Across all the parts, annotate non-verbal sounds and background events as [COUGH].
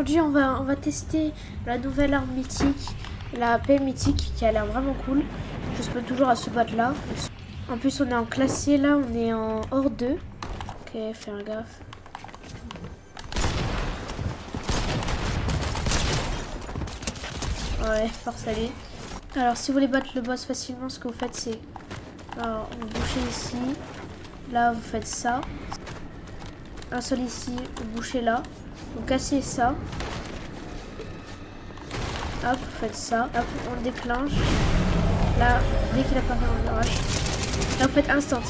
aujourd'hui on va, on va tester la nouvelle arme mythique, la paix mythique qui a l'air vraiment cool. Je spawn toujours à ce battre là. En plus on est en classé là, on est en hors 2. Ok, fais un gaffe. Ouais, force à. Alors si vous voulez battre le boss facilement, ce que vous faites c'est... Alors, vous bouchez ici. Là, vous faites ça. Un seul ici, vous bouchez là. Vous cassez ça. Hop, vous faites ça. Hop, on déclenche. Là, dès qu'il apparaît, on l'arrache. Là, vous faites instant.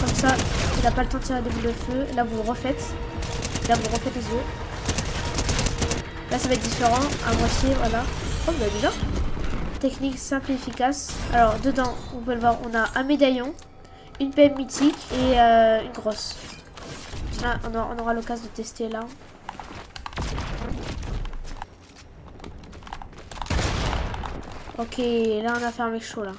Comme ça, il n'a pas le temps de tirer des boules de feu. Là, vous refaites. Là, vous refaites les yeux. Là, ça va être différent. À moitié, voilà. Oh, bah déjà. Technique simple et efficace. Alors, dedans, vous pouvez le voir, on a un médaillon, une PM mythique et euh, une grosse. Là, on aura, aura l'occasion de tester là. Ok, là on a mec chaud là.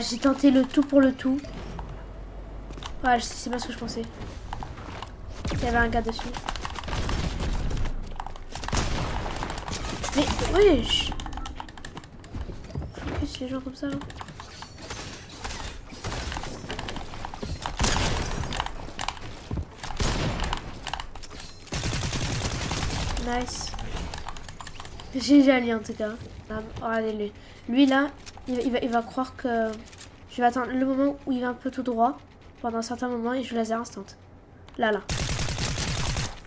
J'ai tenté le tout pour le tout. Ouais, c'est pas ce que je pensais. Il y avait un gars dessus. Mais, wesh Focus les gens comme ça, là. Nice. J'ai joli en tout cas. Ah, regardez-le. Lui là, il, va, il va croire que je vais attendre le moment où il va un peu tout droit pendant un certain moment et je laser instant. Là, là.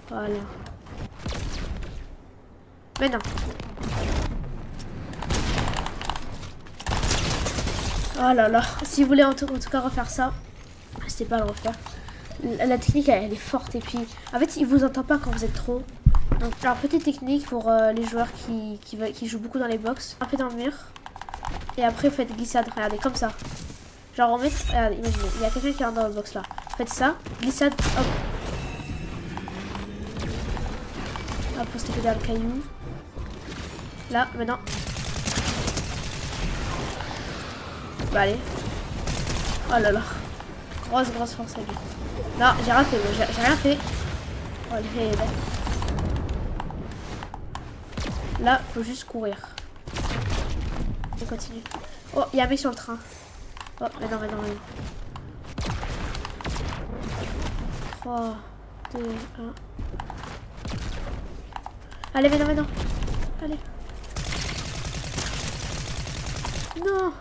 Voilà. Mais non. Oh là là. Si vous voulez en tout, cas refaire ça, n'hésitez pas à le refaire. La, technique, elle, elle, est forte. Et puis, en fait, il vous entend pas quand vous êtes trop. Donc, alors, petite technique pour euh, les joueurs qui, qui, qui, jouent beaucoup dans les box. Un peu dans le mur. Et après, faites glissade. Regardez, comme ça. Genre, on met. Regardez, imaginez. Il y a quelqu'un qui rentre dans le box là. Faites ça. Glissade. Hop. Hop, pour se dans le caillou. Là, maintenant. Bah, allez. Oh là là. Grosse, grosse force à lui. Non, j'ai rien fait. J'ai rien fait. Oh, là. Là, faut juste courir. On continue. Oh, il y a un mec sur le train. Oh, mais non, mais non, mais non. 3, 2, 1. Allez, mais non, mais non. Allez. Non.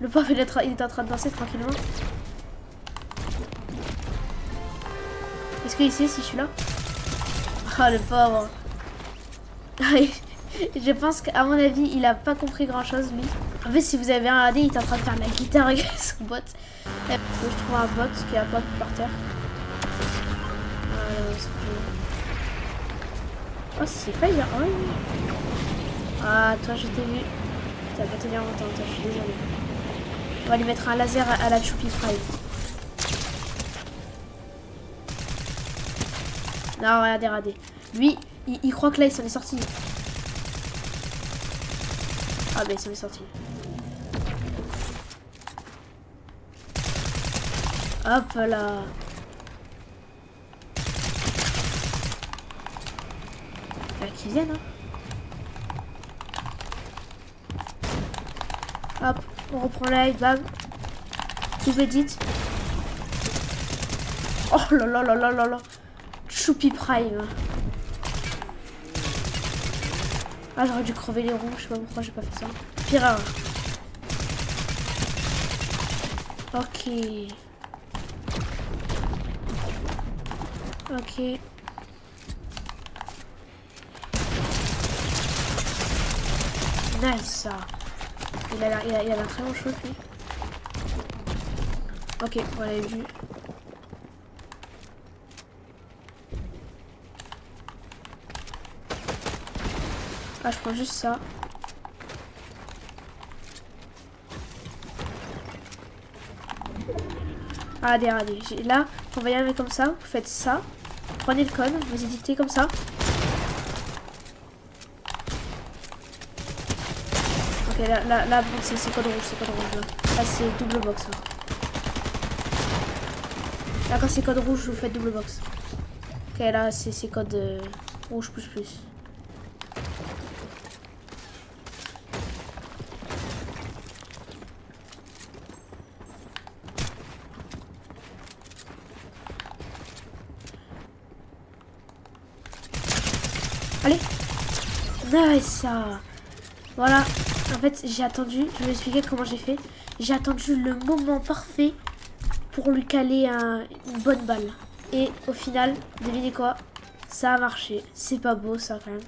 Le pauvre, il est, en train de danser tranquillement. Est-ce qu'il sait si je suis là? Oh, le pauvre. [LAUGHS] [LAUGHS] je pense qu'à mon avis, il a pas compris grand chose, lui. En fait, si vous avez regardé, il est en train de faire la guitare [LAUGHS] avec son bot. Et je trouve un bot qui a pas par terre. oh, c'est pas bien. Oh, Ah, toi, je t'ai vu. Tu vas pas tenir longtemps, toi, je suis désolée. On va lui mettre un laser à, la Choupi Fry. Non, regardez, regardez. Lui, il, il croit que là, il s'en est sorti. Ah, mais il s'en est sorti. Hop là. Bah, qu'ils viennent, hein. Hop, on reprend live, bam. Tout vite. Oh là là là là là là. Choupi Prime. Ah, j'aurais dû crever les roues. Je sais pas pourquoi j'ai pas fait ça. Pire. Ok. Ok. Nice. Il a l'air il a, il a très bon lui. Ok, on l'avait vu. Ah, je prends juste ça. Ah, regardez, regardez. Là, vous y arriver comme ça. Vous faites ça. Prenez le code. Vous éditez comme ça. Ok, là, là, là c'est code rouge. C'est code rouge. Là, là c'est double box. Hein. Là, quand c'est code rouge, vous faites double box. Ok, là, c'est code euh, rouge plus plus. Nice Voilà. En fait, j'ai attendu. Je vais expliquer comment j'ai fait. J'ai attendu le moment parfait pour lui caler une bonne balle. Et au final, devinez quoi? Ça a marché. C'est pas beau ça quand même.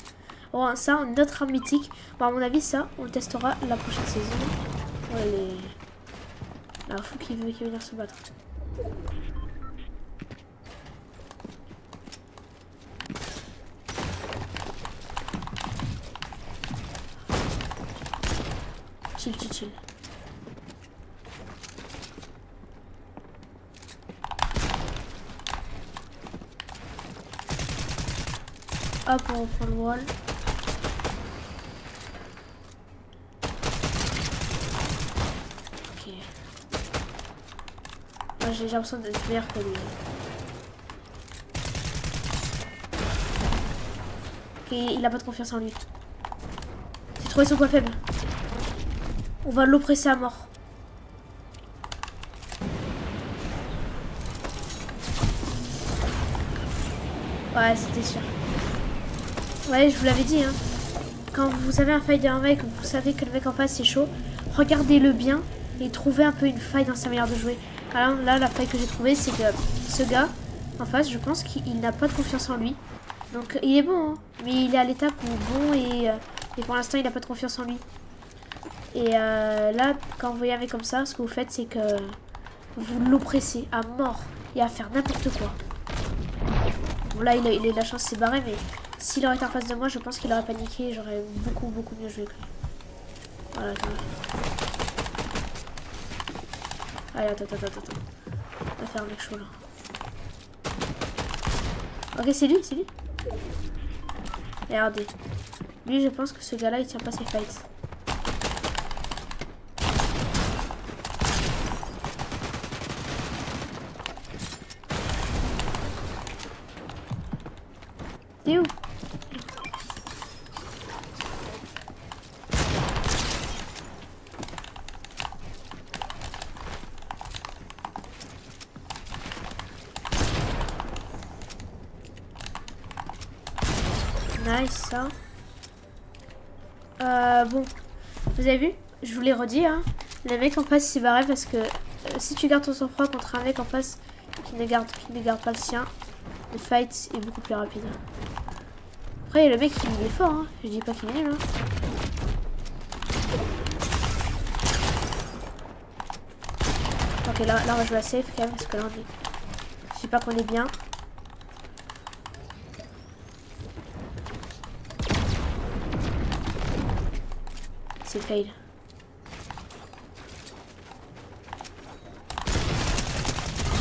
Bon, ça, notre arme mythique. Bon, à mon avis, ça, on le testera la prochaine saison. Ouais, les... La fou veut, qui veut venir se battre. Chill, chill, chill. Hop, on le wall. Ok. J'ai l'impression d'être meilleur que lui. Ok, il a pas de confiance en lui. J'ai trouvé son point faible. On va l'oppresser à mort. Ouais, c'était sûr. Ouais, je vous l'avais dit, hein. Quand vous avez un fight d'un mec, vous savez que le mec en face c'est chaud, regardez-le bien et trouvez un peu une faille dans sa manière de jouer. Alors là, la faille que j'ai trouvée, c'est que ce gars en face, je pense qu'il n'a pas de confiance en lui. Donc il est bon, hein, mais il est à l'étape où bon et, euh, et pour l'instant il n'a pas de confiance en lui. Et euh, là, quand vous y avez comme ça, ce que vous faites, c'est que vous l'oppressez à mort et à faire n'importe quoi. Bon, là, il a, la chance de s'est barré, mais s'il aurait été en face de moi, je pense qu'il aurait paniqué et j'aurais beaucoup, beaucoup mieux joué que lui. Voilà, attends. Allez, attends, attends, attends, attends. On va faire un mec chaud là. Ok, c'est lui, c'est lui. Regardez. Lui, je pense que ce gars-là, il tient pas ses fights. T'es où? Nice ça. Euh, bon, vous avez vu? Je vous l'ai redit, hein. Le mec en face s'est barré parce que euh, si tu gardes ton sang-froid contre un mec en face qui ne garde, qui ne garde pas le sien, le fight est beaucoup plus rapide. Après, le mec, il est fort, hein. Je dis pas qu'il est nul, hein. Ok, là, là, on va jouer à safe quand même, parce que là, on est... Je sais pas qu'on est bien. C'est fail.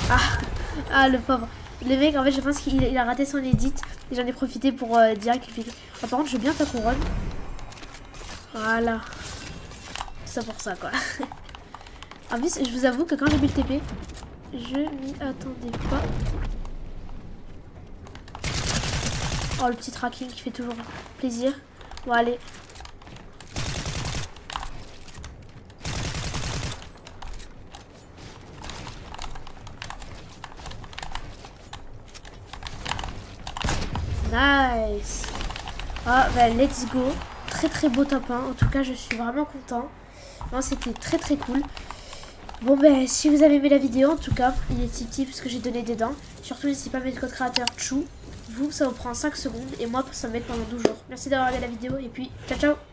Ah [LAUGHS] Ah, le pauvre. Le mec, en fait, je pense qu'il a raté son edit. Et j'en ai profité pour euh, dire qu'il par contre, je veux bien ta couronne. Voilà. Ça pour ça, quoi. [LAUGHS] en plus, je vous avoue que quand j'ai mis le TP, je m'y attendais pas. Oh, le petit tracking qui fait toujours plaisir. Bon, allez. Nice. Ah, bah, let's go. Très très beau top 1. En tout cas, je suis vraiment content. C'était très très cool. Bon, ben, si vous avez aimé la vidéo, en tout cas, il est petit parce que j'ai donné des dents. Surtout, n'hésitez pas à mettre le code créateur CHOU. Vous, ça vous prend 5 secondes et moi, ça va mettre pendant 12 jours. Merci d'avoir regardé la vidéo et puis, ciao ciao